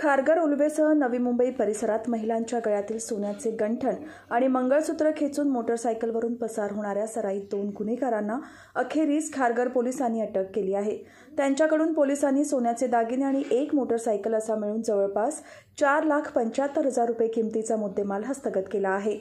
खारघर उलवेसह नवी मुंबई परिसरात महिलांच्या गळ्यातील सोन्याचे गंठण आणि मंगळसूत्र खेचून मोटरसायकलवरून पसार होणाऱ्या सराईत दोन गुन्हेगारांना अखेरीस खारघर पोलिसांनी अटक केली आहे. त्यांच्याकडून पोलिसांनी सोन्याचे दागिने आणि एक मोटरसायकल असा मिळून जवळपास चार लाख पंच्याहत्तर हजार रुपये किमतीचा मुद्देमाल हस्तगत केला आहे.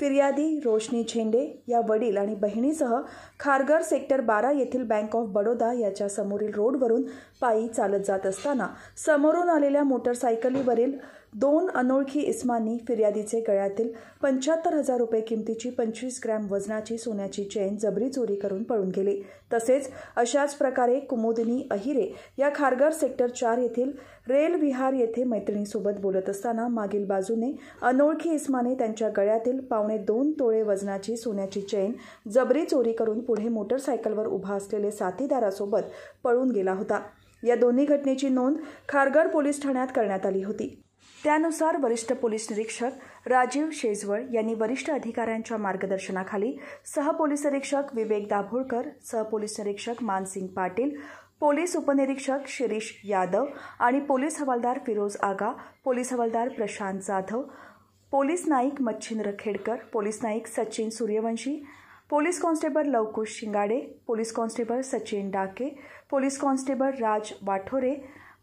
फिर्यादी रोशनी झेंडे या वडील आणि बहिणीसह खारघर सेक्टर बारा येथील बँक ऑफ बडोदा याच्या समोरील रोडवरून पायी चालत जात असताना समोरून आलेल्या मोटरसायकलीवरील दोन अनोळखी इस्मांनी फिर्यादीचे गळ्यातील पंच्याहत्तर हजार रुपये किमतीची पंचवीस ग्रॅम वजनाची सोन्याची चेन जबरी चोरी करून पळून गेले. तसेच अशाच प्रकारे कुमुदिनी अहिरे या खारघर सेक्टर चार येथील रेल विहार येथे मैत्रिणीसोबत बोलत असताना मागील बाजूने अनोळखी इस्माने त्यांच्या गळ्यातील पावणे दोन तोळे वजनाची सोन्याची चेन जबरी चोरी करून पुढे मोटरसायकलवर उभा असलेले साथीदारासोबत पळून गेला होता. या दोन्ही घटनेची नोंद खारघर पोलीस ठाण्यात करण्यात आली होती. त्यानुसार वरिष्ठ पोलीस निरीक्षक राजीव शेजवळ यांनी वरिष्ठ अधिकाऱ्यांच्या मार्गदर्शनाखाली सहपोलीस निरीक्षक विवेक दाभोळकर सहपोलीस निरीक्षक मानसिंग पाटील पोलीस उपनिरीक्षक शिरीष यादव आणि पोलीस हवालदार फिरोज आगा पोलीस हवालदार Prashant Jadhav police Naik Machhindra Khedkar police Naik Sachin Suryavanshi police constable Lavkush Shingade police constable Sachin Dake police constable Raj Wathore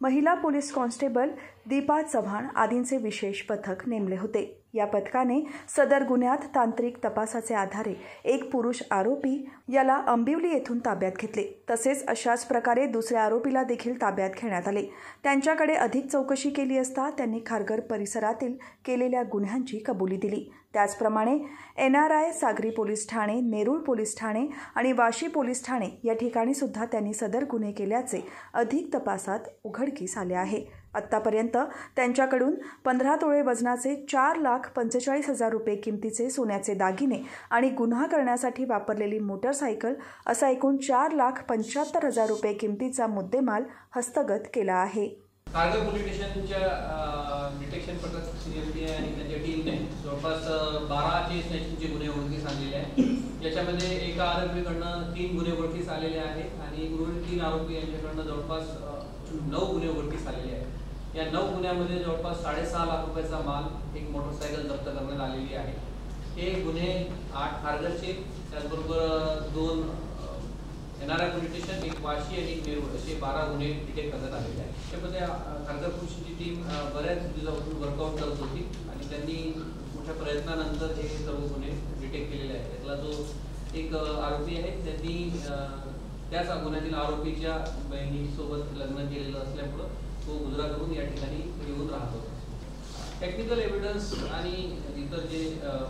महिला पोलीस कॉन्स्टेबल दीपा चव्हाण आदींचे विशेष पथक नेमले होते. या पथकाने सदर गुन्ह्यात तांत्रिक तपासाचे आधारे एक पुरुष आरोपी याला अंबिवली येथून ताब्यात घेतले. तसेच अशाच प्रकारे दुसऱ्या आरोपीला देखील ताब्यात घेण्यात आले. त्यांच्याकडे अधिक चौकशी केली असता त्यांनी खारघर परिसरातील केलेल्या गुन्ह्यांची कबुली दिली. त्याचप्रमाणे एन आर आय सागरी पोलीस ठाणे नेरूळ पोलीस ठाणे आणि वाशी पोलीस ठाणे या ठिकाणी सुद्धा त्यांनी सदर गुन्हे केल्याचे अधिक तपासात उघडकीस आले आहे. आत्तापर्यंत त्यांच्याकडून पंधरा तोळे वजनाचे चार लाख पंचेचाळीस हजार रुपये किमतीचे सोन्याचे दागिने आणि गुन्हा करण्यासाठी वापरलेली मोटरसायकल असा एकूण चार लाख पंच्याहत्तर हजार रुपये किमतीचा मुद्देमाल हस्तगत केला आहे. पोलीस स्टेशनच्या डिटेक्शन पथक सीएमपी आणि त्यांच्या टीमने जवळपास बारा केस स्नॅचिंगचे गुन्हे उघडकीस आणलेले आहेत. याच्यामध्ये एका आरोपीकडनं तीन गुन्हे ओळखीस आलेले आहेत आणि उर्वरित तीन आरोपी यांच्याकडनं जवळपास नऊ गुन्हे ओळखीस आलेले आहेत. या नऊ गुन्ह्यामध्ये जवळपास साडेसहा लाख रुपयाचा माल एक मोटरसायकल जप्त करण्यात आलेली आहे. हे गुन्हे आठ खारघरचे त्याचबरोबर दोन येणाऱ्या पोलीस स्टेशन एक वाशी आणि एक नेरूळ असे बारा गुन्हे डिटेक्ट करण्यात आलेले आहेत. त्यामध्ये खारगर पोलिसची टीम बऱ्याच दिवसापासून वर्कआउट करत होती आणि त्यांनी मोठ्या प्रयत्नानंतर हे सर्व गुन्हे डिटेक्ट केलेले आहेत. त्यातला जो एक आरोपी आहे त्यांनी त्याच गुन्ह्यातील आरोपीच्या बहिणीसोबत लग्न केलेलं असल्यामुळं तो गुजरात करून या ठिकाणी येऊन राहत होता. टेक्निकल एव्हिडन्स आणि इतर जे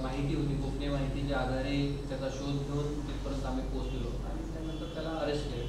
माहिती होती गोपनीय माहितीच्या आधारे त्याचा शोध घेऊन तिथपर्यंत आम्ही पोहोचलो आणि त्यानंतर त्याला अरेस्ट केलं.